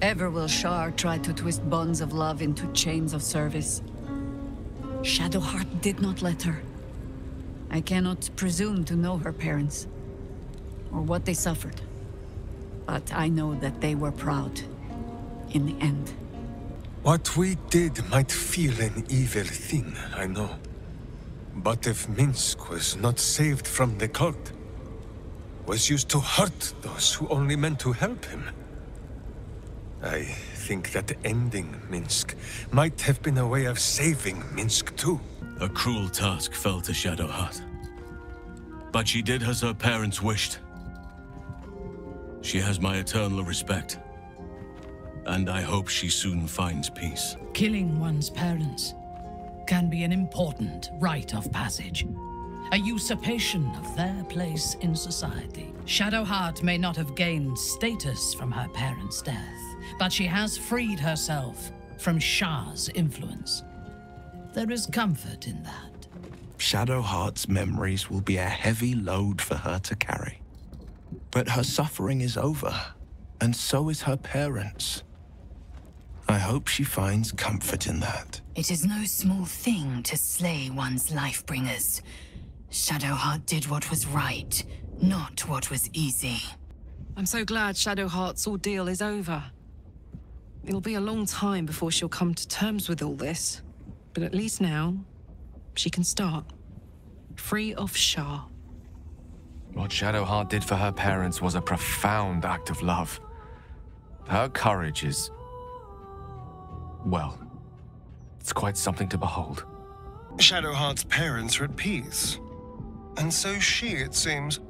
Ever will Shar try to twist bonds of love into chains of service. Shadowheart did not let her. I cannot presume to know her parents, or what they suffered. But I know that they were proud, in the end. What we did might feel an evil thing, I know. But if Minsc was not saved from the cult, was used to hurt those who only meant to help him, I think that ending Minsc might have been a way of saving Minsc too. A cruel task fell to Shadowheart. But she did as her parents wished. She has my eternal respect. And I hope she soon finds peace. Killing one's parents can be an important rite of passage. A usurpation of their place in society. Shadowheart may not have gained status from her parents' death, but she has freed herself from Shar's influence. There is comfort in that. Shadowheart's memories will be a heavy load for her to carry. But her suffering is over, and so is her parents'. I hope she finds comfort in that. It is no small thing to slay one's life-bringers. Shadowheart did what was right, not what was easy. I'm so glad Shadowheart's ordeal is over. It'll be a long time before she'll come to terms with all this. But at least now, she can start. Free of Shar. What Shadowheart did for her parents was a profound act of love. Her courage is... well, it's quite something to behold. Shadowheart's parents are at peace. And so she, it seems.